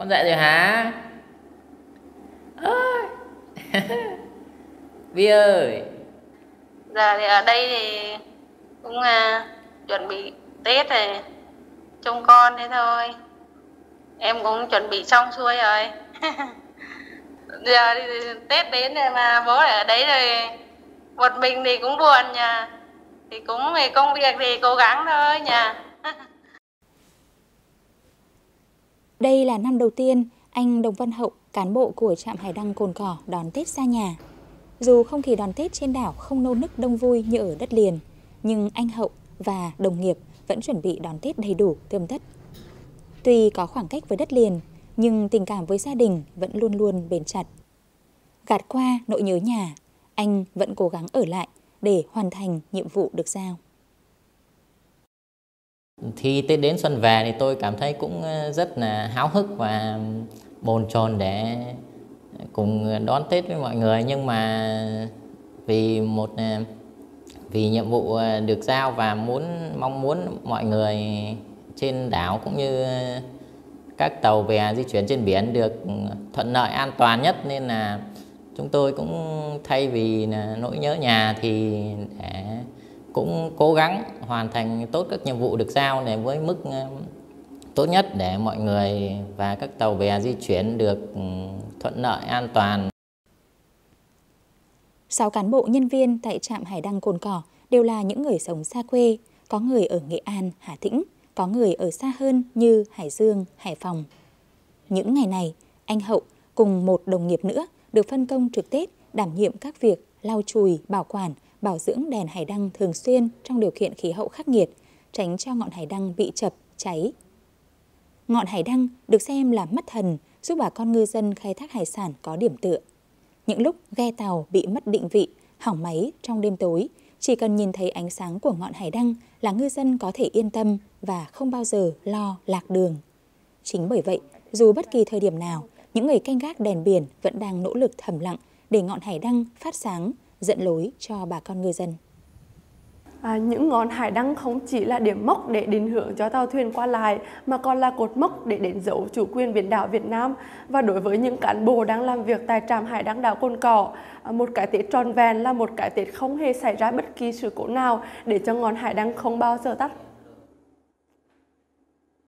con dậy rồi hả? Ơi vi ơi. Giờ thì ở đây thì cũng à, chuẩn bị tết rồi trông con thế thôi. Em cũng chuẩn bị xong xuôi rồi. Giờ thì tết đến rồi mà bố ở đấy rồi một mình thì cũng buồn nha thì cũng về công việc thì cố gắng thôi nha Đây là năm đầu tiên anh Đồng Văn Hậu, cán bộ của trạm Hải Đăng Cồn Cỏ đón Tết xa nhà. Dù không khí đón Tết trên đảo không nô nức đông vui như ở đất liền, nhưng anh Hậu và đồng nghiệp vẫn chuẩn bị đón Tết đầy đủ, tươm tất. Tuy có khoảng cách với đất liền, nhưng tình cảm với gia đình vẫn luôn luôn bền chặt. Gạt qua nỗi nhớ nhà, anh vẫn cố gắng ở lại để hoàn thành nhiệm vụ được giao. Thì tới đến xuân về thì tôi cảm thấy cũng ờ, rất là háo hức và bồn chồn để cùng đón Tết với mọi người. Nhưng mà vì một ờ, vì nhiệm vụ ờ, được giao và muốn, mong muốn mọi người trên đảo cũng như các tàu bè di chuyển trên biển được thuận lợi, an toàn nhất. Nên là chúng tôi cũng thay vì nỗi nhớ nhà thì để cũng cố gắng hoàn thành tốt các nhiệm vụ được giao để với mức ờ, tốt nhất để mọi người và các tàu bè di chuyển được ừ, thuận lợi an toàn. Sáu cán bộ nhân viên tại trạm Hải Đăng Cồn Cỏ đều là những người sống xa quê, có người ở Nghệ An, Hà Tĩnh, có người ở xa hơn như Hải Dương, Hải Phòng. Những ngày này, anh Hậu cùng một đồng nghiệp nữa được phân công trực Tết đảm nhiệm các việc lau chùi, bảo quản, bảo dưỡng đèn hải đăng thường xuyên trong điều kiện khí hậu khắc nghiệt, tránh cho ngọn hải đăng bị chập, cháy. Ngọn hải đăng được xem là mắt thần giúp bà con ngư dân khai thác hải sản có điểm tựa. Những lúc ghe tàu bị mất định vị, hỏng máy trong đêm tối, chỉ cần nhìn thấy ánh sáng của ngọn hải đăng là ngư dân có thể yên tâm và không bao giờ lo lạc đường. Chính bởi vậy, dù bất kỳ thời điểm nào, những người canh gác đèn biển vẫn đang nỗ lực thầm lặng để ngọn hải đăng phát sáng, dẫn lối cho bà con ngư dân. À, những ngọn hải đăng không chỉ là điểm mốc để định hướng cho tàu thuyền qua lại mà còn là cột mốc để đánh dấu chủ quyền biển đảo Việt Nam và đối với những cán bộ đang làm việc tại trạm hải đăng đảo Cồn Cỏ à, một cái Tết tròn vẹn là một cái Tết không hề xảy ra bất kỳ sự cố nào để cho ngọn hải đăng không bao giờ tắt